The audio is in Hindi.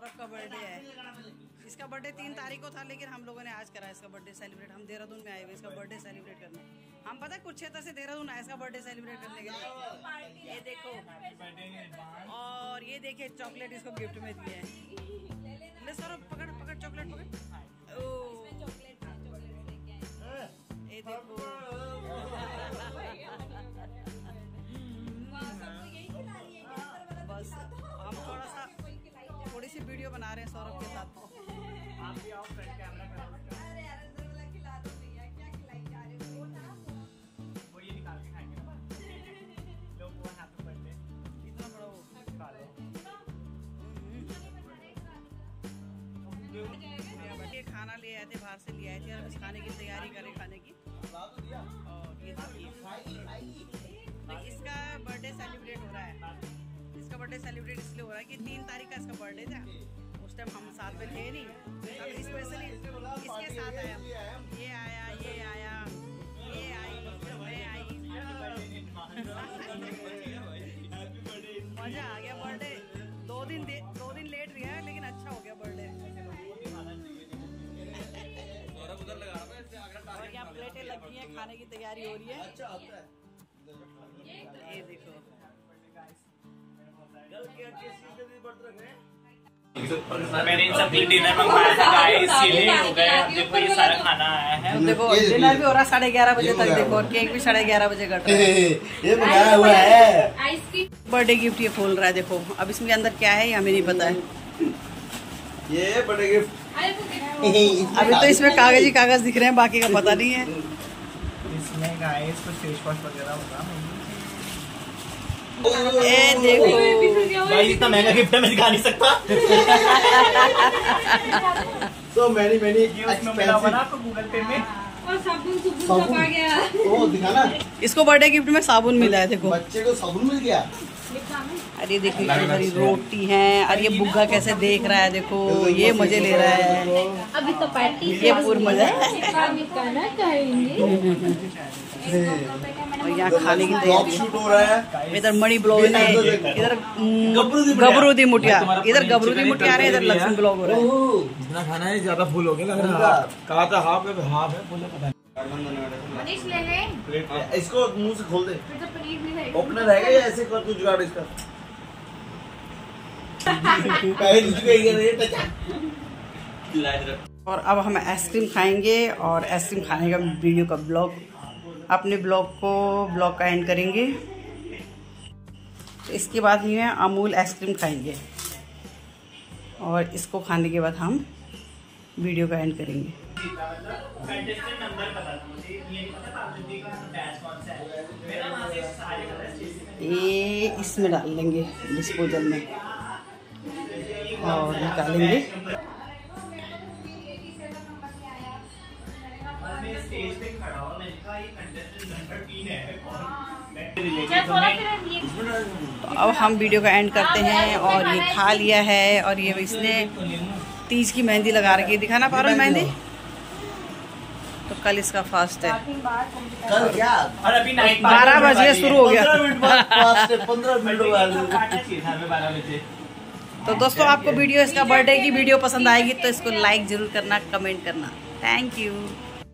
सौरभ का बर्थडे है। इसका बर्थडे तीन तारीख को था लेकिन हम लोगों ने आज करा इसका बर्थडे सेलिब्रेट हम देहरादून में आए हुए इसका बर्थडे सेलिब्रेट करने। हम पता है कुरुक्षेत्र से देहरादून आए इसका बर्थडे सेलिब्रेट करने के लिए। ये देखो। और ये देखिए चॉकलेट इसको गिफ्ट में दिए हैं। ले सौरभ पकड़ पकड़ चॉकलेट पकड़। ओ। ये देखो। वीडियो बना रहे हैं सौरभ के साथ। आप भी आओ फ्रंट कैमरा करो वो ये निकाल के खाएँगे ना। लोग वो हैप्पी बर्थडे इतना बड़ा वो? खा लो। ये खाना ले आए थे बाहर से ले आए थे और खाने की तैयारी करें खाने की। और ये देखिए तो इसका बर्थडे सेलिब्रेट हो रहा है। इसका बर्थडे सेलिब्रेट इसलिए हो रहा है कि तीन तारीख का इसका बर्थडे था। टाइम हम साथ में थे नहीं अब स्पेशली इसके साथ आया? ये आया ये आया ये आई मैं आई। मज़ा आ गया बर्थडे दो दिन दो दिन लेट गया है लेकिन अच्छा हो गया बर्थडे और यहाँ प्लेटें लगी हैं खाने की तैयारी हो रही है। ये देखो। मैंने इन सबके डिनर मंगवाया था गाइस ये हो गए देखो ये सारा खाना आया है। देखो डिनर भी हो रहा साढ़े ग्यारह बजे तक देखो और केक भी साढ़े ग्यारह बजे कट रहा है ये मंगाया हुआ है। आइसक्रीम बर्थडे गिफ्ट ये खोल रहा है देखो अब इसके अंदर क्या है ये हमें नहीं पता है ये बड़े गिफ्ट अभी तो इसमें कागज़ ही कागज़ दिख रहे हैं बाकी का पता नहीं है। इसमें गाइस कुछ फेस वॉश वगैरह होगा ए देखो। भाई इतना महँगा गिफ्ट है मैं दिखा नहीं सकता। सो मैनी मैनी ये उसमें मिला हुआ ना आपको गूगल पे में। और साबुन सब आ गया। ओ दिखाना। इसको बर्थडे गिफ्ट में साबुन मिला है देखो। बच्चे को साबुन मिल गया। अरे देखो इतनी सारी रोटी है और ये बुग्गा कैसे देख रहा है देखो ये मज़े ले रहा है। अभी तो पार्टी ये पूरा मज़ा है। और यहाँ खाने की ब्लॉग तैयारी शूट हो रहा है। इधर मणि ब्लॉग है इधर गबरू दी मुठिया इधर गबरू दी मुठिया रहे इधर लक्ष्मी ब्लॉग हो रहा है। जितना खाना है ज़्यादा फुल हो गया लग रहा है। कहा था हाफ़ है हाफ़ है बोले पता मनीष ले ले। इसको मुँह से खोल दे। तो पनीर भी रहेगा ओपनर रहेगा या ऐसे कर तू जुगाड़ इसका? और अब हम आइसक्रीम खाएँगे और आइसक्रीम खाने का वीडियो का ब्लॉग अपने ब्लॉग को ब्लॉग का एंड करेंगे। तो इसके बाद ये है अमूल आइसक्रीम खाएँगे। और इसको खाने के बाद हम वीडियो का एंड करेंगे। कंटेस्टेंट नंबर पता था मुझे ये नहीं पता था का बैच कौन सा है। मेरा वहाँ से सारे कलर ये इसमें डाल लेंगे डिस्पोजल में। और निकालेंगे। मैं स्टेज पे खड़ा हूँ मैंने कहा ये कंटेस्टेंट नंबर 3 है कौन मैं चल रिलेटिव बोला में फिर ये तो अब हम वीडियो का एंड करते हैं और ये खा लिया है और ये इसने तीज की मेहंदी लगा रखी है। दिखाना पा रहा मेहंदी? तो कल इसका फास्ट है। कल क्या? और अभी नाइट बारह बजे शुरू हो। गया। पंद्रह मिनट तो दोस्तों आपको वीडियो इसका बर्थडे की वीडियो पसंद आएगी तो इसको लाइक ज़रूर करना कमेंट करना। Thank you